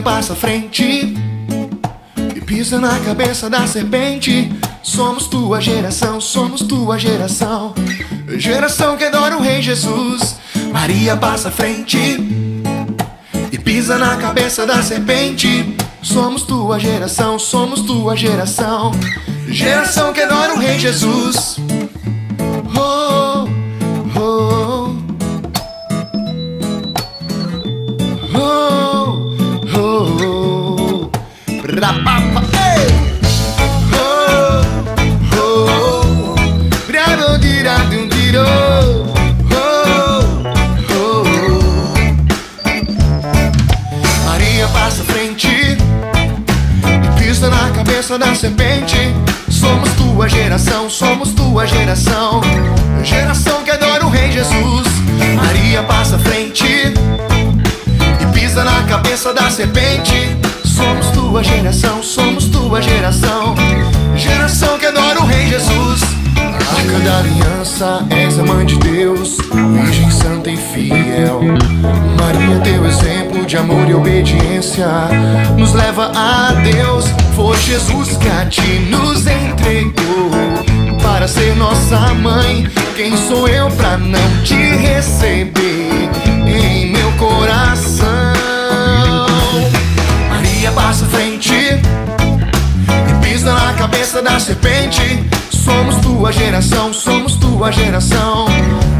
passa à frente e pisa na cabeça da serpente. Somos tua geração, somos tua geração. Geração que adora o Rei Jesus. Maria passa à frente e pisa na cabeça da serpente. Somos tua geração, somos tua geração. Geração que adora o Rei Jesus. Oh, frente e pisa na cabeça da serpente. Somos tua geração, somos tua geração. Geração que adora o Rei Jesus. Maria passa à frente e pisa na cabeça da serpente. Somos tua geração, somos tua geração. Geração que adora o Rei Jesus. Arca da aliança, és a mãe de Deus, fiel. Maria, teu exemplo de amor e obediência, nos leva a Deus. Foi Jesus que a ti nos entregou para ser nossa mãe. Quem sou eu pra não te receber em meu coração? Maria passa frente e pisa na cabeça da serpente. Somos tua geração, somos tua geração.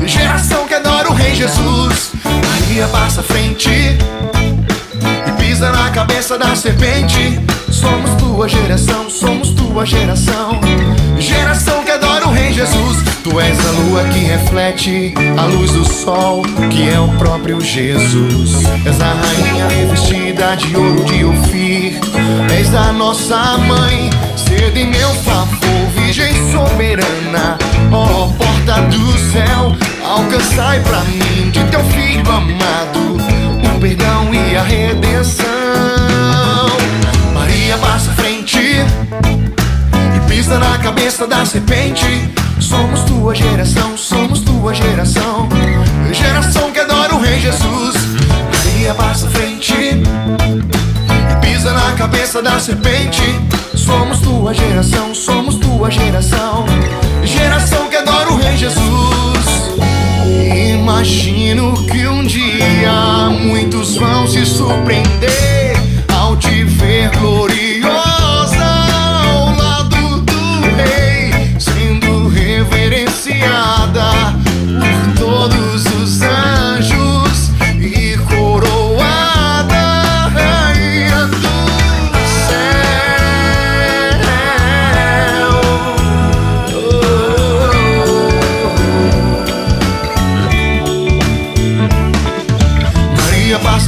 Geração que o Rei Jesus. Maria passa à frente e pisa na cabeça da serpente. Somos tua geração, somos tua geração. Geração que adora o Rei Jesus. Tu és a lua que reflete a luz do sol, que é o próprio Jesus. És a rainha revestida de ouro de Ofir. És a nossa mãe, cedo em meu favor, Virgem soberana. Ó porta do céu, alcançai pra mim de teu filho amado o perdão e a redenção. Maria passa à frente e pisa na cabeça da serpente. Somos tua geração, somos tua geração. Geração que adora o Rei Jesus. Maria passa à frente e pisa na cabeça da serpente. Somos tua geração, somos tua geração. Geração que adora o Rei Jesus. Imagino que um dia muitos vão se surpreender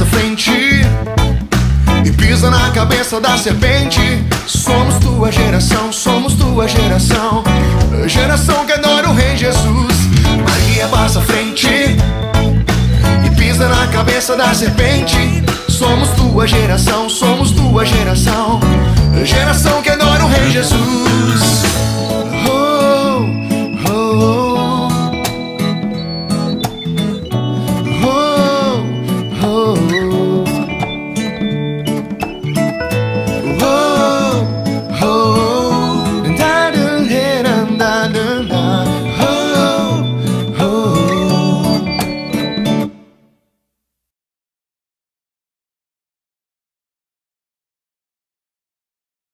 frente e pisa na cabeça da serpente. Somos tua geração, somos tua geração. Geração que adora o Rei Jesus. Maria passa frente e pisa na cabeça da serpente. Somos tua geração, somos tua geração. Geração que adora o Rei Jesus.